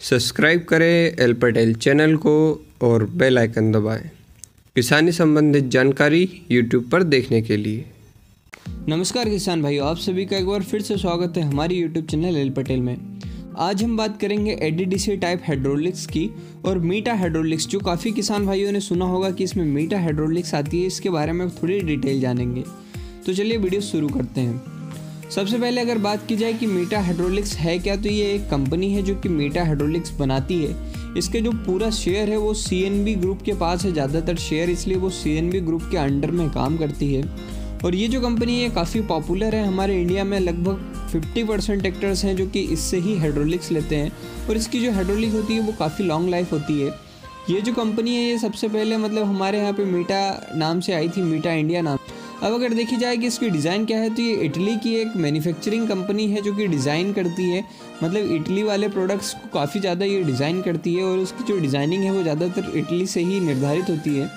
Subscribe करें L Patel channel को और बेल आइकन दबाएँ। किसानी संबंधित जानकारी यूट्यूब पर देखने के लिए। नमस्कार किसान भाइयों, आप सभी का एक बार फिर से स्वागत है हमारे यूट्यूब चैनल एल पटेल में। आज हम बात करेंगे एडीडीसी टाइप हाइड्रोलिक्स की और मीटा हाइड्रोलिक्स जो काफ़ी किसान भाइयों ने सुना होगा कि इसमें मीटा हाइड्रोलिक्स आती है, इसके बारे में थोड़ी डिटेल जानेंगे। तो चलिए वीडियो शुरू करते हैं। सबसे पहले अगर बात की जाए कि मीटा हाइड्रोलिक्स है क्या तो ये एक कंपनी है जो कि मीटा हाइड्रोलिक्स बनाती है। इसके जो पूरा शेयर है, वो सीएनबी ग्रुप के पास है, ज़्यादातर शेयर इसलिए वो सीएनबी ग्रुप के अंडर में काम करती है। और ये जो कंपनी है काफ़ी पॉपुलर है। हमारे इंडिया में लगभग 50 परसेंट ट्रैक्टर्स हैं, जो कि इससे ही हाइड्रोलिक्स लेते हैं। और इसकी जो हाइड्रोलिक होती है, वो काफ़ी लॉन्ग लाइफ होती है। ये जो कंपनी है, ये सबसे पहले मतलब हमारे यहाँ पे मीटा नाम से आई थी मीटा इंडिया नाम अब अगर देखी जाए कि इसकी डिज़ाइन क्या है तो ये इटली की एक मैन्युफैक्चरिंग कंपनी है जो कि डिज़ाइन करती है। मतलब इटली वाले प्रोडक्ट्स को काफ़ी ज़्यादा ये डिज़ाइन करती है और उसकी जो डिज़ाइनिंग है, वो ज़्यादातर इटली से ही निर्धारित होती है।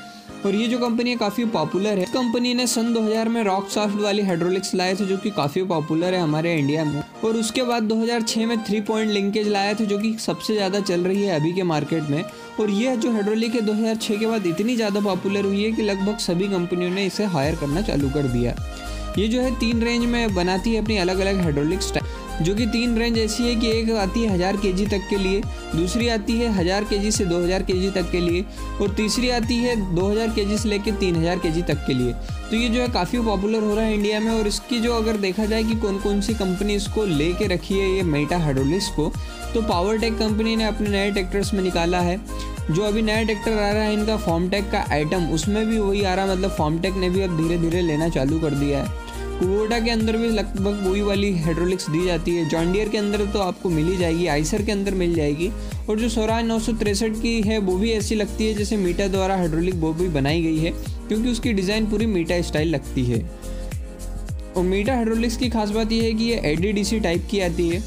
और ये जो कंपनी है काफ़ी पॉपुलर है। कंपनी ने सन 2000 में रॉक सॉफ्ट वाली हाइड्रोलिक्स लाए थे जो कि काफ़ी पॉपुलर है हमारे इंडिया में। और उसके बाद 2006 में थ्री पॉइंट लिंकेज लाए थे जो कि सबसे ज़्यादा चल रही है अभी के मार्केट में। और ये जो हाइड्रोलिक है 2006 के बाद इतनी ज़्यादा पॉपुलर हुई है कि लगभग सभी कंपनियों ने इसे हायर करना चालू कर दिया। ये जो है तीन रेंज में बनाती है अपनी अलग अलग हाइड्रोलिक्स जो कि तीन रेंज ऐसी है कि एक आती है हज़ार के तक के लिए, दूसरी आती है हज़ार के से दो हज़ार के तक के लिए और तीसरी आती है दो हज़ार के से लेकर तीन हज़ार के तक के लिए। तो ये जो है काफ़ी पॉपुलर हो रहा है इंडिया में और इसकी जो अगर देखा जाए कि कौन कौन सी कंपनी इसको ले के रखी है ये मेटा हाइड्रोलिक्स को तो पावर टेक कंपनी ने अपने नए ट्रैक्टर्स में निकाला है। जो अभी नया ट्रैक्टर आ रहा है इनका फॉर्म टेक का आइटम उसमें भी वही आ रहा मतलब फॉर्म टेक ने भी अब धीरे धीरे लेना चालू कर दिया है। कुबोटा के अंदर भी लगभग वही वाली हाइड्रोलिक्स दी जाती है। जॉन्डियर के अंदर तो आपको मिल ही जाएगी आइसर के अंदर मिल जाएगी। और जो स्वराज नौ की है, वो भी ऐसी लगती है जैसे मीटा द्वारा हाइड्रोलिक वो भी बनाई गई है, क्योंकि उसकी डिज़ाइन पूरी मीटा स्टाइल लगती है। और मीटा हाइड्रोलिक्स की खास बात यह है कि ये एडी टाइप की आती है।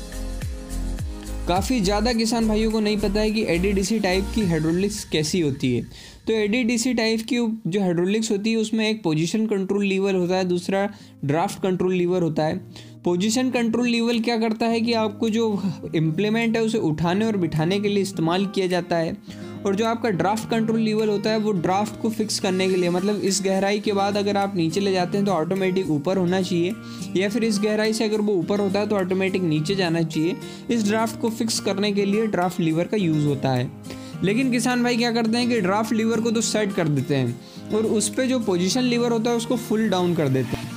काफ़ी ज़्यादा किसान भाइयों को नहीं पता है कि एडीडीसी टाइप की हाइड्रोलिक्स कैसी होती है। तो एडीडीसी टाइप की जो हाइड्रोलिक्स होती है, उसमें एक पोजीशन कंट्रोल लीवर होता है, दूसरा ड्राफ्ट कंट्रोल लीवर होता है। पोजीशन कंट्रोल लीवर क्या करता है कि आपको जो इम्प्लीमेंट है, उसे उठाने और बिठाने के लिए इस्तेमाल किया जाता है। और जो आपका ड्राफ्ट कंट्रोल लेवल होता है, वो ड्राफ्ट को फिक्स करने के लिए मतलब इस गहराई के बाद अगर आप नीचे ले जाते हैं तो ऑटोमेटिक ऊपर होना चाहिए, या फिर इस गहराई से अगर वो ऊपर होता है तो ऑटोमेटिक नीचे जाना चाहिए। इस ड्राफ्ट को फिक्स करने के लिए ड्राफ्ट लीवर का यूज़ होता है। लेकिन किसान भाई क्या करते हैं कि ड्राफ्ट लीवर को तो सेट कर देते हैं, और उस पर जो पोजिशन लीवर होता है, उसको फुल डाउन कर देते हैं।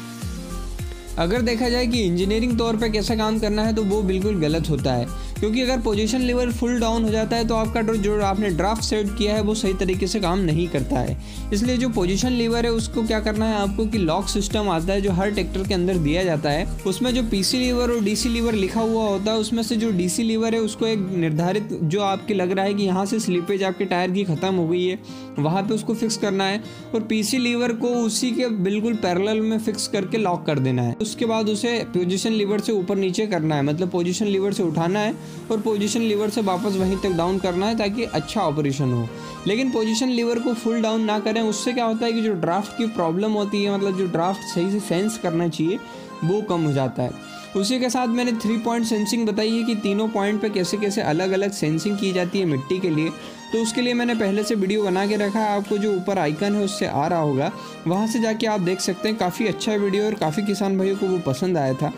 अगर देखा जाए कि इंजीनियरिंग तौर पर कैसा काम करना है तो वो बिल्कुल गलत होता है। क्योंकि अगर पोजीशन लेवल फुल डाउन हो जाता है तो आपका जो आपने ड्राफ्ट सेट किया है वो सही तरीके से काम नहीं करता है। इसलिए जो पोजीशन लीवर है उसको क्या करना है आपको कि लॉक सिस्टम आता है जो हर ट्रैक्टर के अंदर दिया जाता है। उसमें जो पीसी लीवर और डीसी लीवर लिखा हुआ होता है, उसमें से जो डीसी लीवर है उसको एक निर्धारित जो आपके लग रहा है कि यहाँ से स्लीपेज आपके टायर की ख़त्म हो गई है, वहाँ पर उसको फिक्स करना है और पीसी लीवर को उसी के बिल्कुल पैरेलल में फिक्स करके लॉक कर देना है। उसके बाद उसे पोजीशन लीवर से ऊपर नीचे करना है मतलब पोजीशन लीवर से उठाना है और पोजीशन लीवर से वापस वहीं तक डाउन करना है ताकि अच्छा ऑपरेशन हो। लेकिन पोजीशन लीवर को फुल डाउन ना करें, उससे क्या होता है कि जो ड्राफ्ट की प्रॉब्लम होती है मतलब जो ड्राफ्ट सही से सेंस करना चाहिए, वो कम हो जाता है। उसी के साथ मैंने थ्री पॉइंट सेंसिंग बताई है कि तीनों पॉइंट पे कैसे कैसे अलग अलग सेंसिंग की जाती है मिट्टी के लिए। तो उसके लिए मैंने पहले से वीडियो बना के रखा है। आपको जो ऊपर आइकन है, उससे आ रहा होगा। वहाँ से जाके आप देख सकते हैं, काफ़ी अच्छा वीडियो और काफ़ी किसान भाइयों को वो पसंद आया था।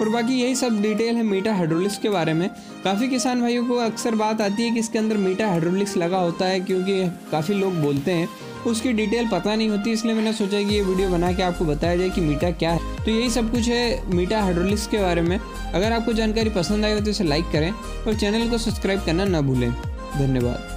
और बाकी यही सब डिटेल है मीटा हाइड्रोलिक्स के बारे में। काफ़ी किसान भाइयों को अक्सर बात आती है कि इसके अंदर मीटा हाइड्रोलिक्स लगा होता है, क्योंकि काफ़ी लोग बोलते हैं। उसकी डिटेल पता नहीं होती, इसलिए मैंने सोचा कि ये वीडियो बना के आपको बताया जाए कि मीटा क्या है। तो यही सब कुछ है मीटा हाइड्रोलिक्स के बारे में। अगर आपको जानकारी पसंद आई हो तो इसे लाइक करें और चैनल को सब्सक्राइब करना ना भूलें। धन्यवाद।